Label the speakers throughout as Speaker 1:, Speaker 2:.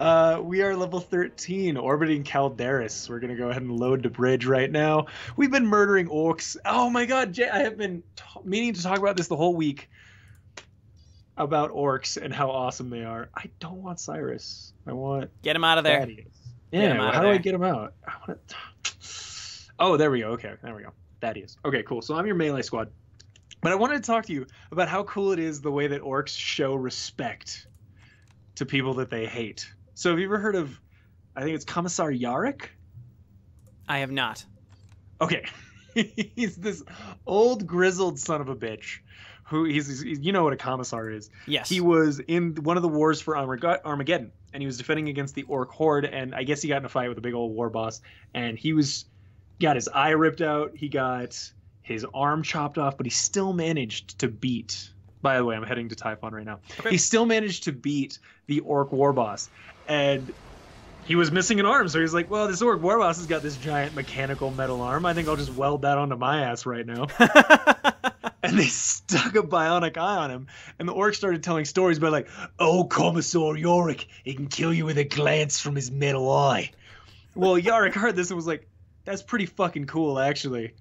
Speaker 1: uh, we are level 13, orbiting Calderis. We're gonna go ahead and load the bridge right now. We've been murdering orcs. Oh my god, Jay, I have been t- meaning to talk about this the whole week about orcs and how awesome they are. I don't want Cyrus. I want
Speaker 2: Get him out of there.
Speaker 1: Thaddeus. Yeah,
Speaker 2: him out
Speaker 1: how
Speaker 2: of
Speaker 1: do I get him out? I want to... Oh, there we go. Okay, there we go. Thaddeus. Okay, cool. So I'm your melee squad. But I wanted to talk to you about how cool it is the way that orcs show respect to people that they hate. So have you ever heard of I think it's Commissar Yarrick?
Speaker 2: I have not.
Speaker 1: Okay. he's this old grizzled son of a bitch who he's, he's you know what a commissar is.
Speaker 2: Yes.
Speaker 1: He was in one of the wars for Armageddon, and he was defending against the Orc horde. And I guess he got in a fight with a big old war boss, and he was got his eye ripped out. He got his arm chopped off, but he still managed to beat. By the way, I'm heading to Typhon right now.
Speaker 2: Okay.
Speaker 1: He still managed to beat the Orc war boss, and he was missing an arm. So he's like, "Well, this Orc war boss has got this giant mechanical metal arm. I think I'll just weld that onto my ass right now." and they stuck a bionic eye on him. And the orc started telling stories about like, "Oh, Commissar Yarrick, he can kill you with a glance from his metal eye." Well, Yarrick heard this and was like, "That's pretty fucking cool, actually."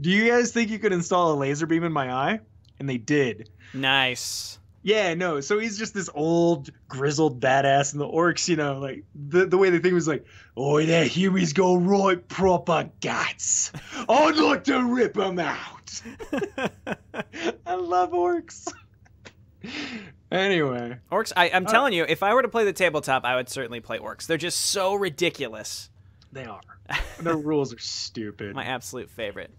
Speaker 1: Do you guys think you could install a laser beam in my eye? And they did.
Speaker 2: nice.
Speaker 1: Yeah, no. So he's just this old, grizzled badass, and the orcs, you know, like the the way they think was like, "Oh, that humans go right proper guts. I'd like to rip them out." I love orcs. anyway,
Speaker 2: Orcs, I, I'm
Speaker 1: Uh,
Speaker 2: telling you, if I were to play the tabletop, I would certainly play orcs. They're just so ridiculous.
Speaker 1: they are. Their rules are stupid.
Speaker 2: My absolute favorite.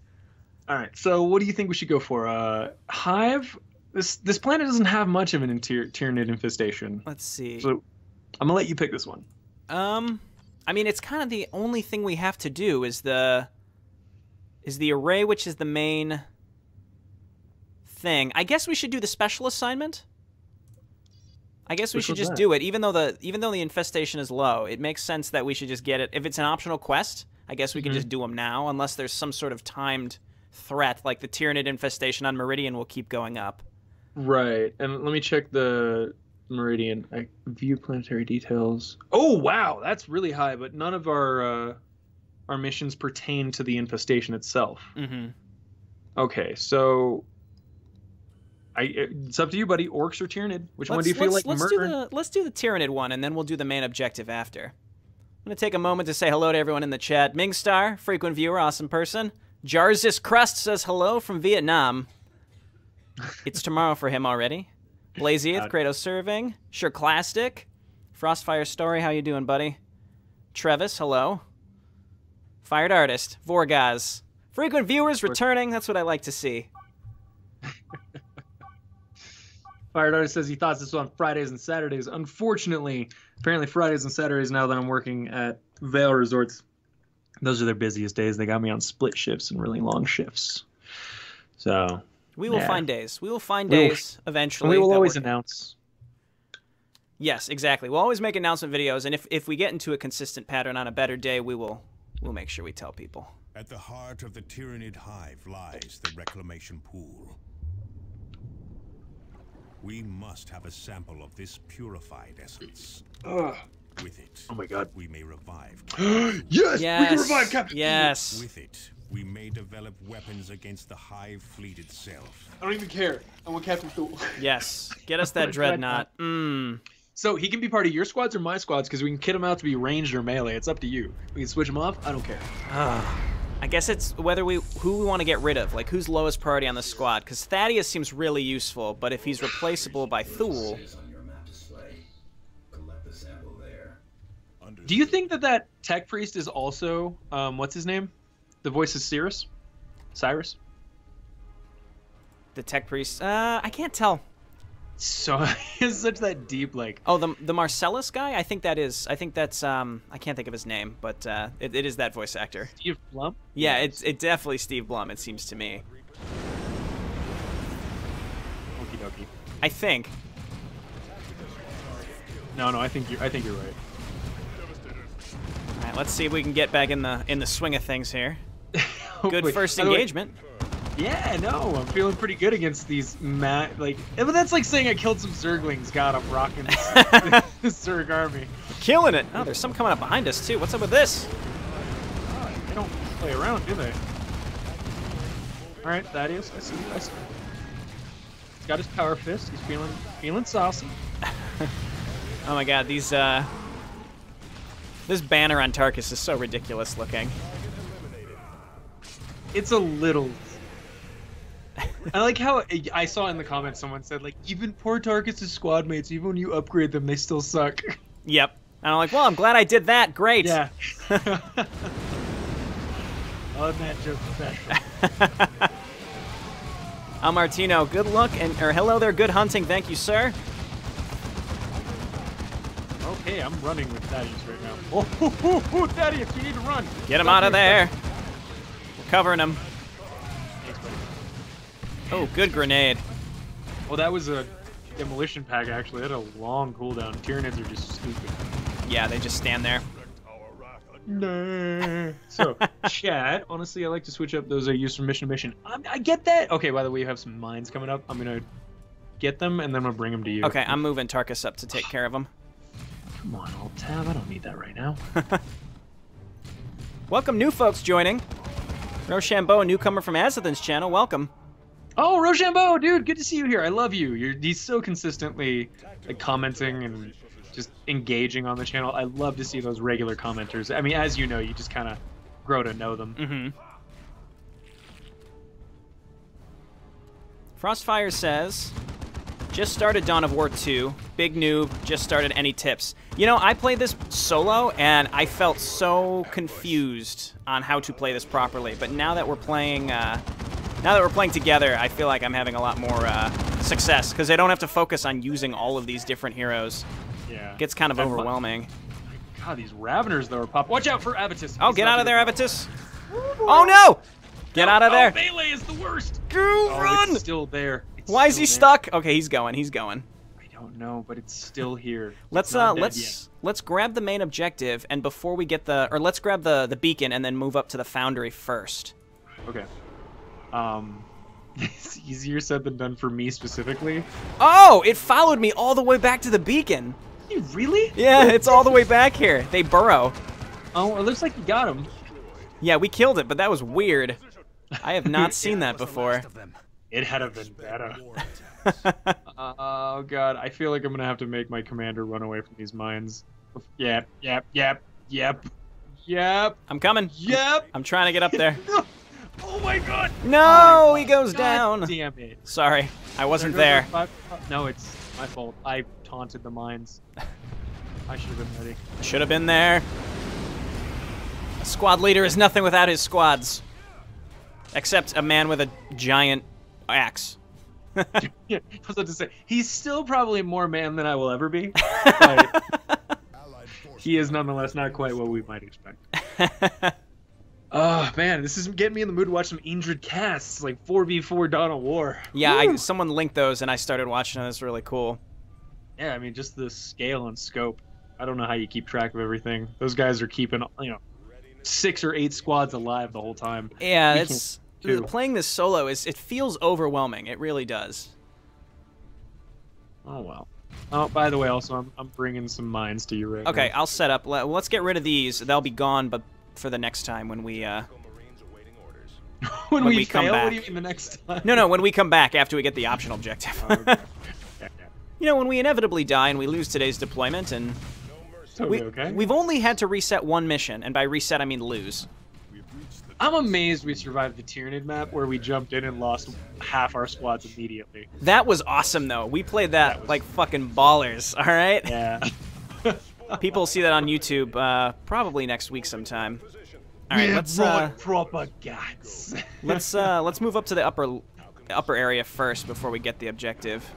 Speaker 1: All right. So, what do you think we should go for? Uh, Hive. This this planet doesn't have much of an interior Tyranid infestation,
Speaker 2: Let's see.
Speaker 1: so I'm gonna let you pick this one.
Speaker 2: Um, I mean, it's kind of the only thing we have to do is the is the array, which is the main thing. I guess we should do the special assignment. I guess we
Speaker 1: Which
Speaker 2: should just
Speaker 1: that?
Speaker 2: do it, even though the even though the infestation is low. It makes sense that we should just get it. If it's an optional quest, I guess we can
Speaker 1: Mhm.
Speaker 2: just do them now, unless there's some sort of timed threat, like the Tyranid infestation on Meridian will keep going up.
Speaker 1: Right, and let me check the meridian. I view planetary details. Oh wow, that's really high, but none of our uh, our missions pertain to the infestation itself.
Speaker 2: Mm-hmm.
Speaker 1: Okay, so I it's up to you, buddy. Orcs or Tyranid? Which one
Speaker 2: Let's,
Speaker 1: do you feel
Speaker 2: let's,
Speaker 1: like
Speaker 2: let's do
Speaker 1: murdering?
Speaker 2: the let's do the Tyranid one, and then we'll do the main objective after. I'm gonna take a moment to say hello to everyone in the chat. Mingstar, frequent viewer, awesome person. Jarzis Crust says hello from Vietnam. It's tomorrow for him already. Blazieth. Kratos uh, serving. Sure Clastic. Frostfire Story, how you doing, buddy? Trevis, hello. Fired Artist, Vorgaz. Frequent viewers returning, that's what I like to see.
Speaker 1: Fired Artist says he thought this was on Fridays and Saturdays. Unfortunately, apparently Fridays and Saturdays now that I'm working at Vail Resorts, those are their busiest days. They got me on split shifts and really long shifts. So
Speaker 2: We will
Speaker 1: Yeah.
Speaker 2: find days. We will find
Speaker 1: We will-
Speaker 2: days eventually.
Speaker 1: we will always announce.
Speaker 2: Yes, exactly. We'll always make announcement videos, and if, if we get into a consistent pattern on a better day, we will we'll make sure we tell people.
Speaker 3: At the heart of the Tyranid hive lies the reclamation pool. We must have a sample of this purified essence.
Speaker 1: Ugh.
Speaker 3: With it,
Speaker 1: Oh my god.
Speaker 3: we may revive.
Speaker 1: yes, we can revive Captain.
Speaker 2: Yes.
Speaker 3: With it, we may develop weapons against the hive fleet itself.
Speaker 1: I don't even care. I want Captain Thule.
Speaker 2: Yes. Get us that dreadnought. Mmm.
Speaker 1: So he can be part of your squads or my squads because we can kit him out to be ranged or melee. It's up to you. We can switch him off. I don't care.
Speaker 2: I guess it's whether we who we want to get rid of, like who's lowest priority on the squad. Because Thaddeus seems really useful, but if he's replaceable by Thule,
Speaker 1: Do you think that that tech priest is also um, what's his name? The voice is Cyrus. Cyrus.
Speaker 2: the tech priest. Uh, I can't tell.
Speaker 1: So has such that deep like.
Speaker 2: Oh, the the Marcellus guy. I think that is. I think that's. Um, I can't think of his name, but uh, it, it is that voice actor.
Speaker 1: Steve Blum.
Speaker 2: Yeah, it's it definitely Steve Blum. It seems to me.
Speaker 1: Okie dokie.
Speaker 2: I think.
Speaker 1: No, no, I think you're. I think you're right.
Speaker 2: Right, let's see if we can get back in the in the swing of things here. Good first
Speaker 1: By the way,
Speaker 2: engagement.
Speaker 1: Yeah, no, I'm feeling pretty good against these ma like. But that's like saying I killed some Zerglings. God, I'm rocking this, this Zerg army.
Speaker 2: Killing it. Oh, there's some coming up behind us too. What's up with this?
Speaker 1: Oh, they don't play around, do they? All right, Thaddeus, I see you. I see. He's got his power fist. He's feeling feeling saucy.
Speaker 2: Oh my god, these uh this banner on Tarkus is so ridiculous looking.
Speaker 1: It's a little. I like how I saw in the comments someone said like even poor Tarkus' squad mates, even when you upgrade them, they still suck.
Speaker 2: Yep. And I'm like, well, I'm glad I did that. Great.
Speaker 1: Yeah. oh, that joke special.
Speaker 2: Al Martino, good luck and or hello there, good hunting. Thank you, sir.
Speaker 1: Okay, I'm running with Thaddeus right now. Oh, oh, oh, oh, Thaddeus, you need to run.
Speaker 2: Get him out of there. We're covering him.
Speaker 1: Thanks, buddy.
Speaker 2: Oh, good grenade.
Speaker 1: Well, that was a demolition pack actually. It had a long cooldown. Tyranids are just stupid.
Speaker 2: Yeah, they just stand there.
Speaker 1: No. So, chat. Honestly, I like to switch up those I use from mission to mission. I, I get that. Okay, by the way, you have some mines coming up. I'm gonna get them and then I'm gonna bring them to you.
Speaker 2: Okay, I'm moving Tarkus up to take care of him.
Speaker 1: Come on, alt tab. I don't need that right now.
Speaker 2: Welcome, new folks joining. Rochambeau, a newcomer from Azothan's channel. Welcome.
Speaker 1: Oh, Rochambeau, dude, good to see you here. I love you. You're he's so consistently like commenting and just engaging on the channel. I love to see those regular commenters. I mean, as you know, you just kind of grow to know them.
Speaker 2: Mm-hmm. Frostfire says, just started Dawn of War 2. Big noob, just started any tips. You know, I played this solo and I felt so confused on how to play this properly. But now that we're playing, uh, now that we're playing together, I feel like I'm having a lot more uh, success because I don't have to focus on using all of these different heroes.
Speaker 1: Yeah.
Speaker 2: It gets kind of
Speaker 1: mu-
Speaker 2: overwhelming.
Speaker 1: God, these Raveners though are pop. Watch out for Avitus.
Speaker 2: Oh,
Speaker 1: He's
Speaker 2: get out of there,
Speaker 1: gonna-
Speaker 2: Avitus! Oh no! Get out of there!
Speaker 1: Oh, melee is the worst.
Speaker 2: Go
Speaker 1: Oh,
Speaker 2: run!
Speaker 1: it's still there. It's
Speaker 2: Why is he
Speaker 1: there.
Speaker 2: stuck? Okay, he's going. He's going.
Speaker 1: I don't know, but it's still here.
Speaker 2: Let's uh let's let's grab the main objective and before we get the or let's grab the the beacon and then move up to the foundry first.
Speaker 1: Okay. Um, it's easier said than done for me specifically.
Speaker 2: Oh, it followed me all the way back to the beacon.
Speaker 1: You really?
Speaker 2: Yeah, it's all the way back here. They burrow.
Speaker 1: Oh, it looks like you got him.
Speaker 2: Yeah, we killed it, but that was weird. I have not seen that before.
Speaker 1: It had a vendetta. Oh god, I feel like I'm gonna have to make my commander run away from these mines. Yep, yep, yep, yep, yep,
Speaker 2: I'm coming.
Speaker 1: yep.
Speaker 2: I'm trying to get up there.
Speaker 1: Oh my god.
Speaker 2: No, oh, he goes
Speaker 1: God
Speaker 2: down.
Speaker 1: Damn it.
Speaker 2: Sorry, I wasn't
Speaker 1: There
Speaker 2: there.
Speaker 1: five- No, it's my fault. I taunted the mines. I should have been ready.
Speaker 2: Should have been there. A squad leader is nothing without his squads. Except a man with a giant axe.
Speaker 1: Yeah, I was about to say he's still probably more man than I will ever be, but he is nonetheless not quite what we might expect. Oh man, this is getting me in the mood to watch some Indrid casts, like 4v4 Dawn of War.
Speaker 2: Yeah, I, someone linked those and I started watching them. It's really cool.
Speaker 1: Yeah, I mean just the scale and scope. I don't know how you keep track of everything. Those guys are keeping, you know, six or eight squads alive the whole time.
Speaker 2: Yeah, it's playing this solo is it feels overwhelming. It really does.
Speaker 1: Oh well. Oh, by the way, also I'm, I'm bringing some mines to you right
Speaker 2: Okay,
Speaker 1: now.
Speaker 2: I'll set up. Let, let's get rid of these. They'll be gone, but for the next time when we uh
Speaker 1: when,
Speaker 2: when
Speaker 1: we,
Speaker 2: we come
Speaker 1: fail,
Speaker 2: back.
Speaker 1: what do you mean the next time?
Speaker 2: no no when we come back after we get the optional objective.
Speaker 1: Oh, okay.
Speaker 2: you know when we inevitably die and we lose today's deployment and
Speaker 1: Totally
Speaker 2: we
Speaker 1: okay.
Speaker 2: we've only had to reset one mission and by reset I mean lose.
Speaker 1: I'm amazed we survived the Tyranid map where we jumped in and lost half our squads immediately.
Speaker 2: That was awesome though. We played that,
Speaker 1: That was-
Speaker 2: like fucking ballers. All right.
Speaker 1: Yeah.
Speaker 2: People will see that on YouTube uh, probably next week sometime. All right,
Speaker 1: Yeah,
Speaker 2: let's
Speaker 1: brought
Speaker 2: uh,
Speaker 1: proper guts.
Speaker 2: let's uh, let's move up to the upper upper area first before we get the objective.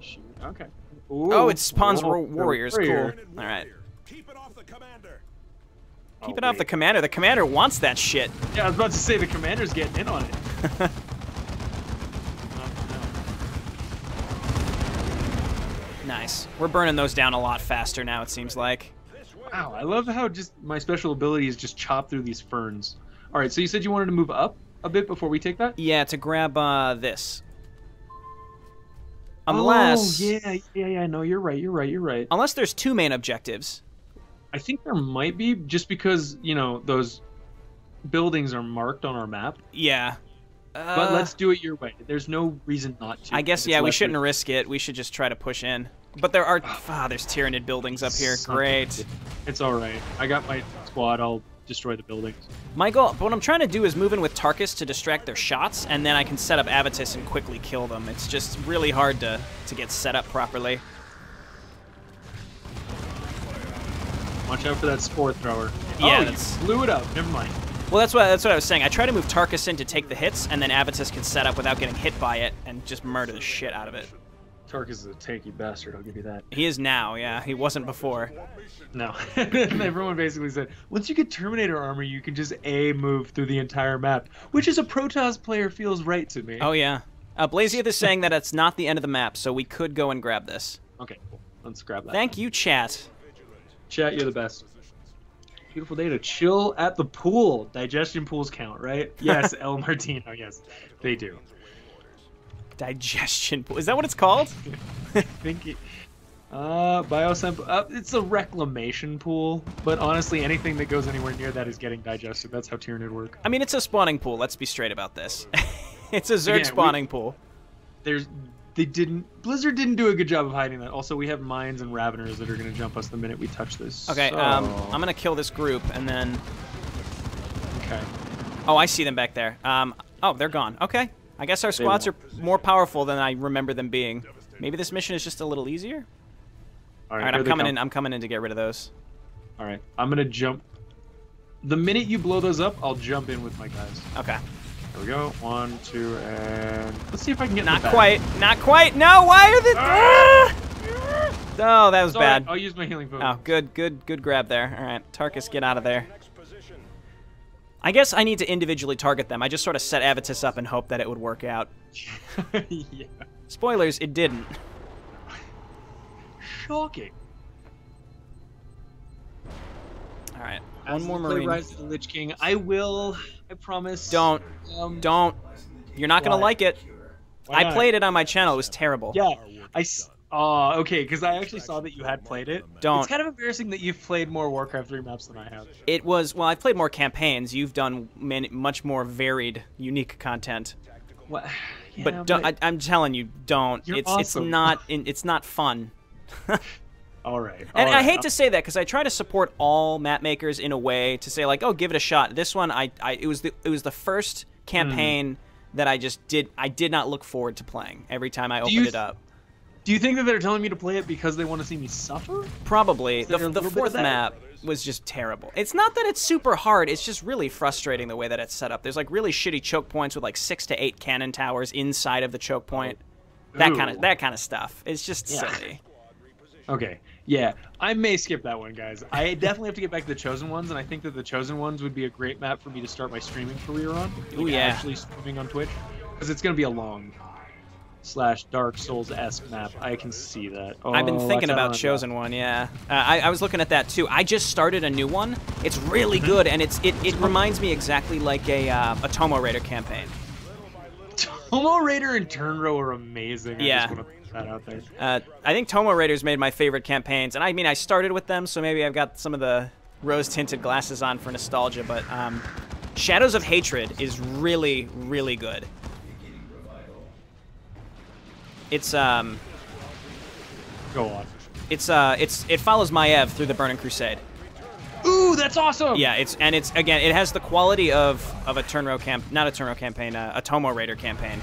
Speaker 1: Shoot, Okay.
Speaker 2: Oh, it spawns
Speaker 1: Ooh,
Speaker 2: ro- warriors. Cool. All right.
Speaker 3: Keep it off the commander.
Speaker 2: Keep
Speaker 1: Oh,
Speaker 2: it off the commander. The commander wants that shit.
Speaker 1: Yeah, I was about to say the commander's getting in on it.
Speaker 2: Nice. We're burning those down a lot faster now. It seems like.
Speaker 1: Wow, I love how just my special ability is just chop through these ferns. All right, so you said you wanted to move up. a bit before we take that?
Speaker 2: Yeah, to grab uh, this. Unless,
Speaker 1: Oh, yeah, yeah, yeah. No, you're right. You're right. You're right.
Speaker 2: unless there's two main objectives.
Speaker 1: I think there might be just because you know those buildings are marked on our map.
Speaker 2: Yeah. Uh,
Speaker 1: But let's do it your way. There's no reason not to.
Speaker 2: I guess yeah, we shouldn't risk it. We should just try to push in. But there are ah, there's Tyranid buildings up here. Great.
Speaker 1: It's all right. I got my squad. I'll destroy the buildings.
Speaker 2: My goal, what I'm trying to do is move in with Tarkus to distract their shots, and then I can set up Avitus and quickly kill them. It's just really hard to to get set up properly.
Speaker 1: Watch out for that spore thrower.
Speaker 2: Yeah,
Speaker 1: oh, you blew it up. Never mind.
Speaker 2: Well, that's what that's what I was saying. I try to move Tarkus in to take the hits, and then Avitus can set up without getting hit by it and just murder the shit out of it.
Speaker 1: Tarkus is a tanky bastard. I'll give you that.
Speaker 2: He is now, yeah. He wasn't before.
Speaker 1: No. Everyone basically said once you get Terminator armor, you can just a move through the entire map, which is a Protoss player feels right to me.
Speaker 2: Oh yeah. Uh, Blazieth is saying that it's not the end of the map, so we could go and grab this.
Speaker 1: Okay, cool. Let's grab that.
Speaker 2: Thank you, chat.
Speaker 1: Chat, you're the best. Beautiful day to chill at the pool. Digestion pools count, right? Yes, El Martino. Yes, they do.
Speaker 2: Digestion pool. Is that what it's called?
Speaker 1: I think it, uh, biosemp. Uh, it's a reclamation pool, but honestly, anything that goes anywhere near that is getting digested. That's how Tyranid work.
Speaker 2: I mean, it's a spawning pool. Let's be straight about this. it's a Zerg
Speaker 1: Again, we-
Speaker 2: spawning pool.
Speaker 1: There's, they didn't. Blizzard didn't do a good job of hiding that. Also, we have mines and raveners that are going to jump us the minute we touch this.
Speaker 2: Okay,
Speaker 1: so-
Speaker 2: um, I'm gonna kill this group, and then...
Speaker 1: Okay.
Speaker 2: Oh, I see them back there. Um, oh, they're gone. Okay. I guess our squads are more powerful than I remember them being. Maybe this mission is just a little easier?
Speaker 1: All right,
Speaker 2: Alright, I'm coming
Speaker 1: come.
Speaker 2: in. I'm coming in to get rid of those.
Speaker 1: All right, I'm gonna jump. The minute you blow those up, I'll jump in with my guys.
Speaker 2: Okay.
Speaker 1: There we go. One, two, and let's see if I can get
Speaker 2: Not quite. Not quite. No, why are the... Ah! Oh, that was
Speaker 1: right,
Speaker 2: bad.
Speaker 1: I'll use my healing potion.
Speaker 2: Oh, good, good, good grab there. All right, Tarkus, get out of there. I guess I need to individually target them. I just sort of set Avitus up and hope that it would work out.
Speaker 1: yeah.
Speaker 2: Spoilers, it didn't.
Speaker 1: Shocking.
Speaker 2: All right, one more
Speaker 1: play
Speaker 2: Marine.
Speaker 1: Rise of the Lich King. I will. I promise.
Speaker 2: Don't,
Speaker 1: Um,
Speaker 2: don't. You're not gonna
Speaker 1: Why?
Speaker 2: like it.
Speaker 1: Why
Speaker 2: I
Speaker 1: not?
Speaker 2: played it on my channel. It was terrible.
Speaker 1: Yeah. I. Oh, okay. Because I actually saw that you had played it.
Speaker 2: Don't.
Speaker 1: It's kind of embarrassing that you've played more Warcraft 3 maps than I have.
Speaker 2: It was well. I've played more campaigns. You've done many, much more varied, unique content.
Speaker 1: What? Yeah,
Speaker 2: but don't, I, I'm telling you, don't.
Speaker 1: You're
Speaker 2: it's it's not it's not fun.
Speaker 1: all right.
Speaker 2: And
Speaker 1: all
Speaker 2: I hate to say that because I try to support all map makers in a way to say like, oh, give it a shot. This one, I, I it was the it was the first campaign hmm. that I just did. I did not look forward to playing every time I opened it up.
Speaker 1: Do you think that they're telling me to play it because they want to see me suffer?
Speaker 2: Probably the, the
Speaker 1: little bit of
Speaker 2: fourth map was just terrible. It's not that it's super hard. It's just really frustrating the way that it's set up. There's like really shitty choke points with like six to eight cannon towers inside of the choke point. That kind of that kind of stuff. It's just
Speaker 1: Yeah.
Speaker 2: silly.
Speaker 1: Okay. Yeah, I may skip that one, guys. I definitely have to get back to the Chosen Ones, and I think that the Chosen Ones would be a great map for me to start my streaming career on. Like,
Speaker 2: yeah.
Speaker 1: Actually streaming on Twitch, because it's gonna be a long slash Dark Souls esque map. I can see that.
Speaker 2: I've been
Speaker 1: Oh,
Speaker 2: thinking about Chosen One, yeah. Uh, I, I was looking at that too. I just started a new one. It's really good, and it's it, it reminds me exactly like a uh, a Tomo Raider campaign.
Speaker 1: Tomo Raider and Turn Row are amazing. I
Speaker 2: Yeah.
Speaker 1: just want to that out there.
Speaker 2: Uh, I think Tomo Raiders made my favorite campaigns, and I mean I started with them, so maybe I've got some of the rose tinted glasses on for nostalgia. But um, Shadows of Hatred is really really good. It's um
Speaker 1: Go on.
Speaker 2: it's uh it's it follows Maiev through the Burning Crusade.
Speaker 1: Ooh, that's awesome.
Speaker 2: Yeah, it's and it's again it has the quality of of a turn row camp, not a Turnro campaign, uh, a Tomo Raider campaign.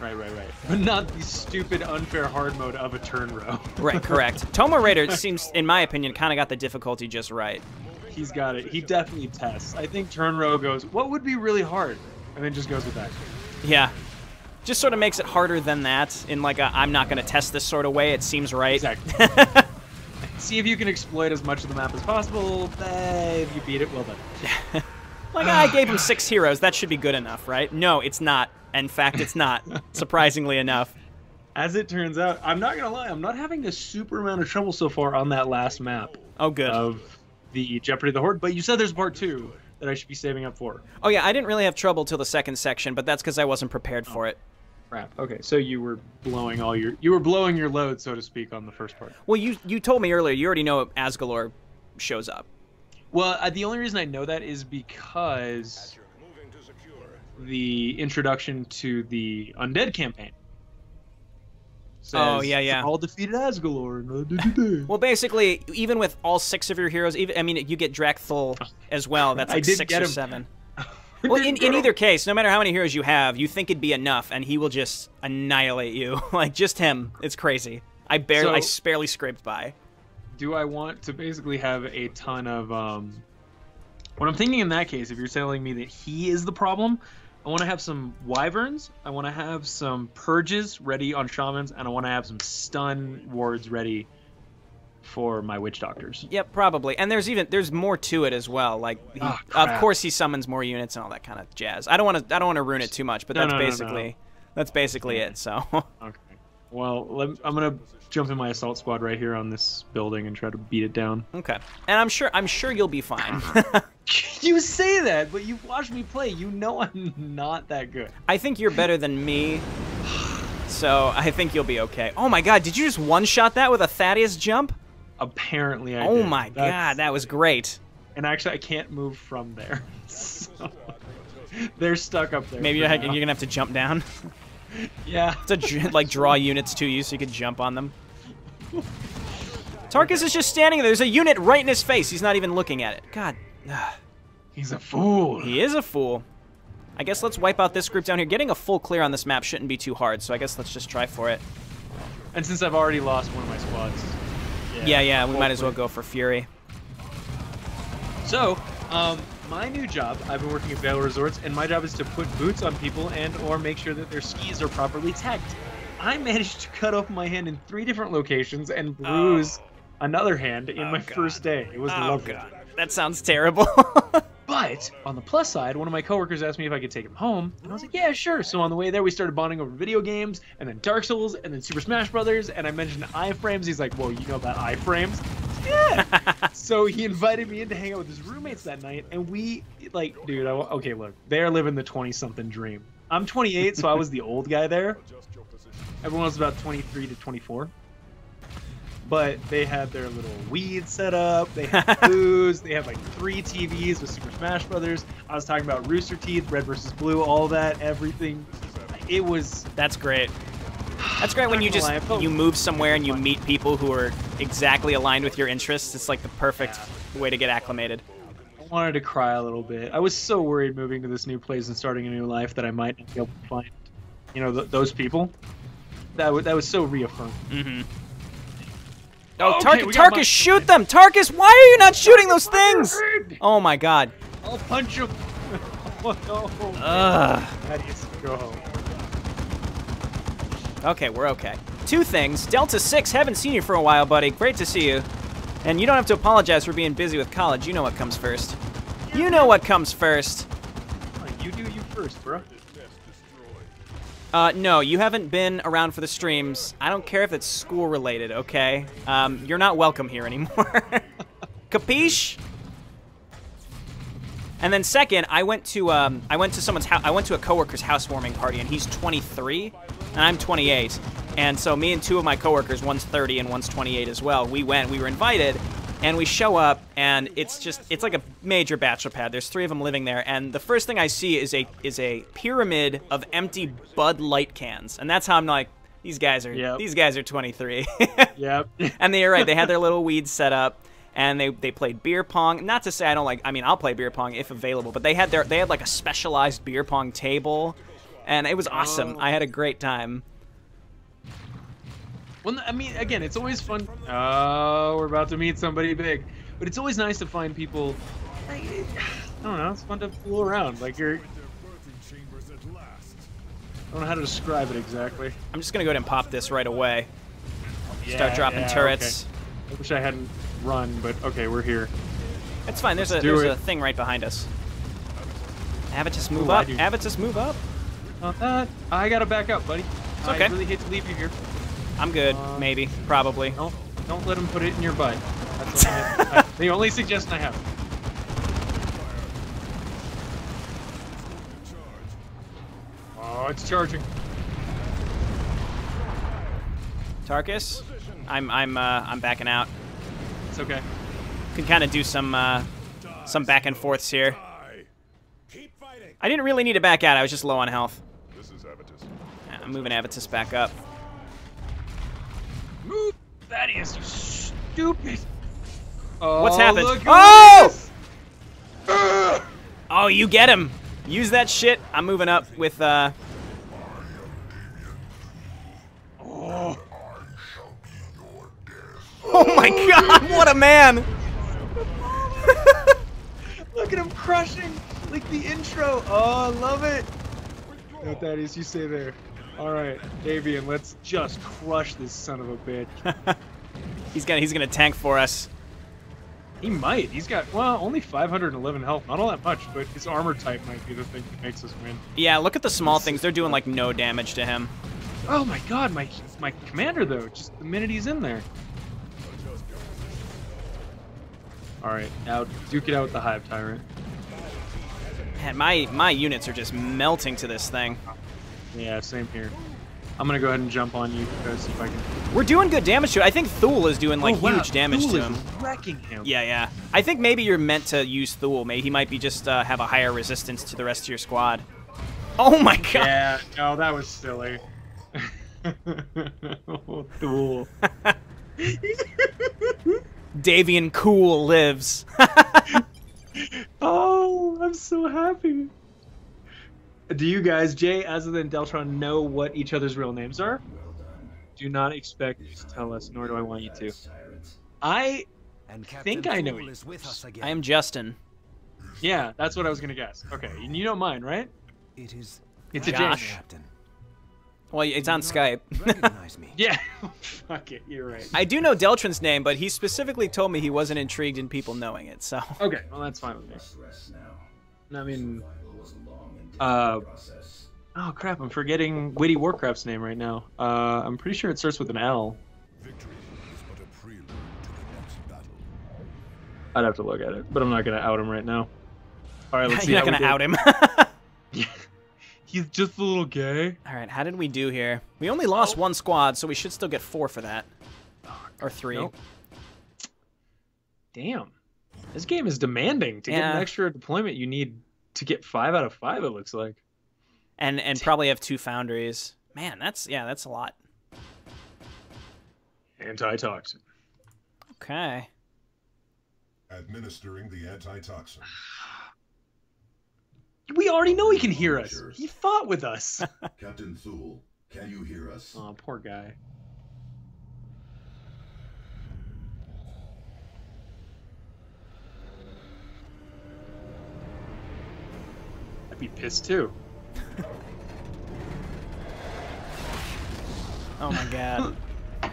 Speaker 1: Right, right, right. But not the stupid, unfair hard mode of a turn row.
Speaker 2: Right, correct. Tomo Raider seems, in my opinion, kind of got the difficulty just right.
Speaker 1: He's got it. He definitely tests. I think turn row goes, what would be really hard? And then just goes with that.
Speaker 2: Yeah, just sort of makes it harder than that in like a I'm not going to test this sort of way. It seems right.
Speaker 1: Exactly. See if you can exploit as much of the map as possible. Eh, if you beat it, well done.
Speaker 2: Like I gave him six heroes. That should be good enough, right? No, it's not. In fact, it's not. Surprisingly enough.
Speaker 1: As it turns out, I'm not gonna lie, I'm not having a super amount of trouble so far on that last map
Speaker 2: Oh, good.
Speaker 1: of the Jeopardy of the Horde. But you said there's part two, that I should be saving up for.
Speaker 2: Oh yeah, I didn't really have trouble till the second section, but that's because I wasn't prepared for it.
Speaker 1: Crap. Okay, so you were blowing all your you were blowing your load, so to speak, on the first part.
Speaker 2: Well, you you told me earlier you already know Azgalor shows up.
Speaker 1: Well, uh, the only reason I know that is because the introduction to the undead campaign.
Speaker 2: Oh, yeah, yeah.
Speaker 1: All defeated Azgalor. and, uh, duh, duh, duh."
Speaker 2: Well, basically, even with all six of your heroes, even I mean, you get Drakthul as well. That's
Speaker 1: I
Speaker 2: like
Speaker 1: did
Speaker 2: six
Speaker 1: get
Speaker 2: or
Speaker 1: him.
Speaker 2: seven. Well, in, in either case, no matter how many heroes you have, you think it'd be enough, and he will just annihilate you. like just him, it's crazy. I barely, I barely scraped by.
Speaker 1: do I want to basically have a ton of um what I'm thinking in that case if you're telling me that he is the problem I want to have some wyverns I want to have some purges ready on shamans and I want to have some stun wards ready for my witch doctors
Speaker 2: Yep, probably. And there's even there's more to it as well. Like, he,
Speaker 1: Ah,
Speaker 2: of course, he summons more units and all that kind of jazz. I don't want to I don't want to ruin it too much, but
Speaker 1: No,
Speaker 2: that's
Speaker 1: no, no, no.
Speaker 2: basically that's basically it. So.
Speaker 1: okay well let, I'm gonna jump in my assault squad right here on this building and try to beat it down
Speaker 2: Okay, and I'm sure I'm sure you'll be fine.
Speaker 1: you say that but you've watched me play you know I'm not that good
Speaker 2: I think you're better than me, so I think you'll be okay. Oh my God! Did you just one shot that with a Thaddeus jump?
Speaker 1: Apparently I
Speaker 2: Oh
Speaker 1: did.
Speaker 2: my
Speaker 1: That's-
Speaker 2: God, that was great.
Speaker 1: and actually I can't move from there. So, they're stuck up there.
Speaker 2: Maybe you're,
Speaker 1: now.
Speaker 2: you're gonna have to jump down
Speaker 1: Yeah.
Speaker 2: to like draw units to you so you can jump on them. Tarkus is just standing there. There's a unit right in his face. He's not even looking at it. God,
Speaker 1: He's a fool.
Speaker 2: he is a fool. I guess let's wipe out this group down here. Getting a full clear on this map shouldn't be too hard, so I guess let's just try for it.
Speaker 1: And since I've already lost one of my squads.
Speaker 2: Yeah, yeah, we might as well go for Fury.
Speaker 1: So, um, my new job, I've been working at Vail Resorts, and my job is to put boots on people and or make sure that their skis are properly tagged. I managed to cut off my hand in three different locations and bruise another hand in
Speaker 2: Oh,
Speaker 1: my
Speaker 2: God.
Speaker 1: first day. It was lovely.
Speaker 2: That sounds terrible.
Speaker 1: But on the plus side, one of my coworkers asked me if I could take him home, and I was like, "Yeah, sure." So on the way there, we started bonding over video games, and then Dark Souls, and then Super Smash Brothers, and I mentioned iframes. He's like, "Whoa, you know about iframes?" Yeah. so he invited me in to hang out with his roommates that night, and we like, dude, I, okay, look, they're living the twenty-something dream. I'm 28, so I was the old guy there. Everyone was about 23 to 24. But they had their little weed set up. They had booze. They had like three TVs with Super Smash Brothers. I was talking about Rooster Teeth, Red versus Blue, all that, everything. It was
Speaker 2: That's great. That's great when you just
Speaker 1: lie,
Speaker 2: you move somewhere and you meet people who are exactly aligned with your interests. It's like the perfect way to get acclimated.
Speaker 1: I wanted to cry a little bit. I was so worried moving to this new place and starting a new life that I might not be able to find, you know, th- those people. That that was so reaffirming.
Speaker 2: Mm-hmm. Oh, oh,
Speaker 1: Okay,
Speaker 2: Tarkus,
Speaker 1: we got my-
Speaker 2: Tarkus, shoot them! Tarkus, why are you not shooting those things? Oh my god.
Speaker 1: I'll punch him. oh no.
Speaker 2: Ugh.
Speaker 1: That go.
Speaker 2: Okay, we're okay. Two things. Delta 6, haven't seen you for a while, buddy. Great to see you. And you don't have to apologize for being busy with college. You know what comes first. You know what comes first.
Speaker 1: You do you first, bro.
Speaker 2: Uh, no, you haven't been around for the streams. I don't care if it's school related, okay? Um, you're not welcome here anymore. Capiche? And then second, I went to um, I went to someone's. I went to a coworker's housewarming party, and he's 23, and I'm 28. And so me and two of my coworkers, one's 30 and one's 28 as well. We went. We were invited, and we show up, and it's just it's like a major bachelor pad. There's three of them living there, and the first thing I see is a is a pyramid of empty Bud Light cans, and that's how I'm like, these guys are
Speaker 1: Yep.
Speaker 2: these guys are 23.
Speaker 1: Yep.
Speaker 2: and they're right. They had their little weeds set up, and they they played beer pong. Not to say I don't like. I mean, I'll play beer pong if available. But they had their they had like a specialized beer pong table, and it was awesome.
Speaker 1: Oh.
Speaker 2: I had a great time.
Speaker 1: Well, I mean, again, it's always fun. Oh, we're about to meet somebody big, but it's always nice to find people. Like, eh, I don't know. It's fun to fool around. Like you're. I don't know how to describe it exactly.
Speaker 2: I'm just gonna go ahead and pop this right away.
Speaker 1: Yeah,
Speaker 2: Start dropping
Speaker 1: yeah,
Speaker 2: turrets.
Speaker 1: okay. I wish I hadn't run, but okay, we're here.
Speaker 2: It's fine. There's a
Speaker 1: Let's
Speaker 2: there's
Speaker 1: it.
Speaker 2: a thing right behind us. Avitus, move
Speaker 1: Ooh,
Speaker 2: up. Avitus, move up.
Speaker 1: Not that. I gotta back up, buddy.
Speaker 2: okay.
Speaker 1: I really hate to leave you here.
Speaker 2: I'm good.
Speaker 1: Uh,
Speaker 2: maybe. Probably.
Speaker 1: Don't, don't let him put it in your butt. That's I, the only suggestion I have. Oh, it's charging.
Speaker 2: Tarkus, I'm I'm uh, I'm backing out.
Speaker 1: It's okay.
Speaker 2: Can kind of do some uh, some back and forths here. I didn't really need to back out. I was just low on health. I'm moving Avitus back up.
Speaker 1: Move, Thaddeus, you stupid. Oh,
Speaker 2: What's happened? Oh!
Speaker 1: this.
Speaker 2: Oh, you get him. Use that shit. I'm moving up with uh.
Speaker 1: Oh,
Speaker 2: Oh my god! What a man!
Speaker 1: look at him crushing like the intro. Oh, I love it. No, Thaddeus, you stay there. All right, Avian, let's just crush this son of a bitch.
Speaker 2: He's gonna he's gonna tank for us.
Speaker 1: He might. He's got well only 511 health. Not all that much, but his armor type might be the thing that makes us win.
Speaker 2: Yeah, look at the small things. They're doing like no damage to him.
Speaker 1: Oh my god, my my commander though. Just the minute he's in there. All right, now duke it out with the hive tyrant.
Speaker 2: Man, my my units are just melting to this thing.
Speaker 1: Yeah, same here. I'm gonna go ahead and jump on you guys see if I can.
Speaker 2: We're doing good damage to it. I think Thule is doing like
Speaker 1: Oh, wow,
Speaker 2: huge damage
Speaker 1: Thule
Speaker 2: to
Speaker 1: is
Speaker 2: him.
Speaker 1: Wrecking him.
Speaker 2: Yeah, yeah. I think maybe you're meant to use Thule. Maybe he might be just uh, have a higher resistance to the rest of your squad. Oh my god.
Speaker 1: Yeah. No, that was silly. oh, Thule.
Speaker 2: Davian Thule lives.
Speaker 1: Oh, I'm so happy. Do you guys, Jay, Azza, and Deltron, know what each other's real names are? Do not expect you to tell us, nor do I want you to. I,
Speaker 4: And
Speaker 1: think
Speaker 4: Captain
Speaker 1: I know you.
Speaker 4: with us again.
Speaker 2: I am Justin.
Speaker 1: yeah, that's what I was gonna guess. Okay, and you know mine, right?
Speaker 4: It is.
Speaker 1: It's a
Speaker 2: Josh.
Speaker 4: Captain.
Speaker 2: Well, it's on Skype.
Speaker 4: Recognize me.
Speaker 1: Yeah. Fuck it, you're right.
Speaker 2: I do know Deltron's name, but he specifically told me he wasn't intrigued in people knowing it. So
Speaker 1: Okay, well that's fine with me.
Speaker 5: Must rest now.
Speaker 1: I mean,
Speaker 5: Survival was a long and
Speaker 1: Uh, oh crap, I'm forgetting Witty Warcraft's name right now. Uh, I'm pretty sure it starts with an L.
Speaker 3: Victory is but a prelude to the next battle.
Speaker 1: I'd have to look at it, but I'm not gonna out him right now. All right, let's see.
Speaker 2: you're not
Speaker 1: how
Speaker 2: gonna
Speaker 1: we
Speaker 2: out him.
Speaker 1: He's just a little gay.
Speaker 2: All right, how did we do here? We only lost one squad, so we should still get four for that, or three.
Speaker 1: Nope. Damn. This game is demanding. To get an extra deployment, you need to get five out of five. It looks like.
Speaker 2: And and probably have two foundries. Man, that's yeah, that's a lot.
Speaker 1: Antitoxin.
Speaker 2: Okay.
Speaker 6: Administering the antitoxin.
Speaker 1: We already know he can hear us. He fought with us.
Speaker 5: Captain Thule, can you hear us?
Speaker 1: oh, poor guy. Be pissed too.
Speaker 2: Oh my god.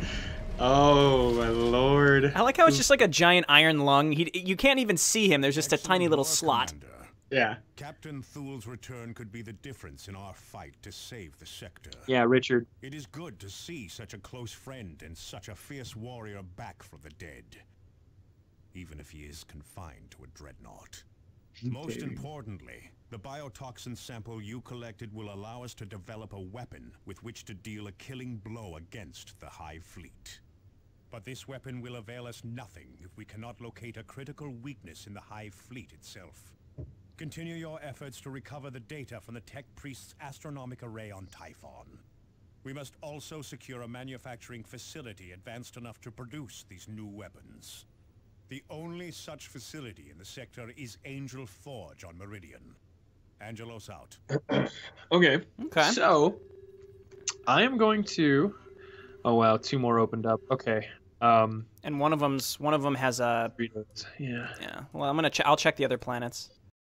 Speaker 1: Oh my lord.
Speaker 2: I like how it's just like a giant iron lung. He you can't even see him. There's just a tiny little slot.
Speaker 3: Commander.
Speaker 1: Yeah.
Speaker 3: Captain Thule's return could be the difference in our fight to save the sector.
Speaker 1: Yeah, Richard.
Speaker 3: It is good to see such a close friend and such a fierce warrior back from the dead. Even if he is confined to a dreadnought. Most importantly, the biotoxin sample you collected will allow us to develop a weapon with which to deal a killing blow against the Hive Fleet. But this weapon will avail us nothing if we cannot locate a critical weakness in the Hive Fleet itself. Continue your efforts to recover the data from the Tech Priest's astronomic array on Typhon. We must also secure a manufacturing facility advanced enough to produce these new weapons. The only such facility in the sector is Angel Forge on Meridian. Angelos out.
Speaker 1: Okay.
Speaker 2: Okay.
Speaker 1: So, I am going to. Oh wow, two more opened up. Okay. Um.
Speaker 2: And one of them's one of them has a
Speaker 1: Yeah.
Speaker 2: yeah. Well, I'm gonna ch- I'll check the other planets.